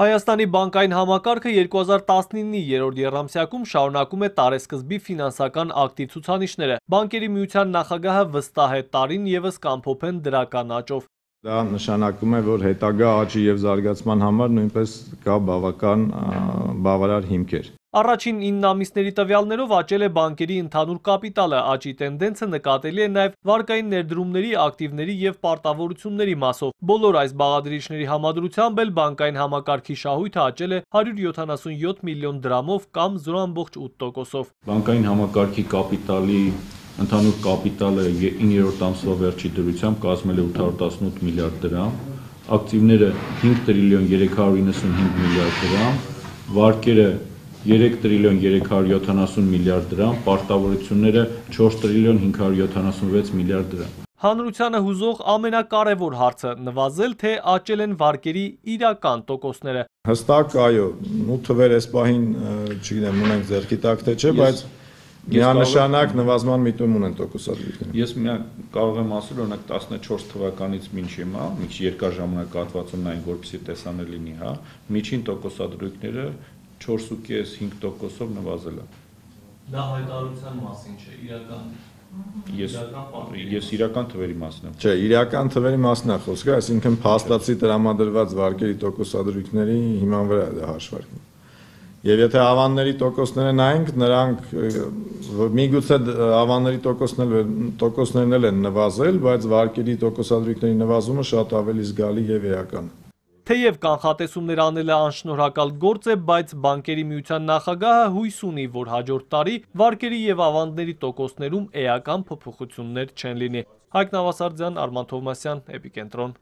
Հայաստանի բանկային համակարգը 2019-ի երրորդ եռամսյակում շարունակում է տարեսկզբի ֆինանսական ակտիվ ցուցանիշները։ Բանկերի միության նախագահը վստահ է տարին եւս կամփոփեն դրական աճով։ Դա նշանակում է, որ հետագա աճի եւ զարգացման համար նույնպես կա բավական բավարար հիմքեր։ Առաջին 9 ամիսների տվյալներով աճել է բանկերի ընդհանուր կապիտալը, աճի տենդենսը նկատելի է նաև վարկային ներդրումների, ակտիվների եւ պարտավորությունների մասով։ Բոլոր այս բաղադրիչների համադրությամբ էլ բանկային համակարգի շահույթը աճել է 177 միլիոն դրամով կամ 0.8%-ով։ Բանկային համակարգի կապիտալի ընդհանուր կապիտալը 9-րդ ամսվա վերջի դրությամբ կազմել է 818 միլիարդ դրամ, ակտիվները 5 տրիլիոն 395 միլիարդ դրամ, վարկերը 3 տրիլիոն 370 միլիարդ դրամ, պարտավորությունները 4 տրիլիոն 576 միլիարդ դրամ։ Հանրությանը հուզող ամենակարևոր հարցը նվազել թե աճել են վարկերի իրական տոկոսները։ Հստակ այո, ու թվեր այս պահին, չգիտեմ, ունենք ձեռքի տակ թե չէ, բայց միանշանակ նվազման միտում ունեն տոկոսադրույքները։ Ես միայն կարող եմ ասել, օրինակ 14 թվականից մինչ հիմա, մի երկար ժամանակահատվածում նայենք, որպեսզի տեսանելի լինի, հա, միջին տոկոսադրույքները 4.5-5%-ով նվազել է։ Դա հայտարարության մասին չէ, իրական Ես ես իրական թվերի մասն եմ։ Չէ, իրական թվերի մասն է խոսքը, այսինքն փաստացի տրամադրված վարկերի տոկոսադրույքների հիման վրա է հաշվարկվում։ Եվ եթե ավանների տոկոսները նայենք, նրանք միգուցե ավանների տոկոսներ տոկոսներն էլ են նվազել, բայց վարկերի տոկոսադրույքների նվազումը շատ ավելի զգալի եւ էական է։ Թեև կանխատեսումներ անելը անշնորհակալ գործ է, բայց բանկերի միության նախագահը հույս ունի, որ հաջորդ տարի վարկերի եւ ավանդների տոկոսներում էական փոփոխություններ չեն լինի։ Հայկ Նավասարդյան, Արման Թովմասյան, Էպիկենտրոն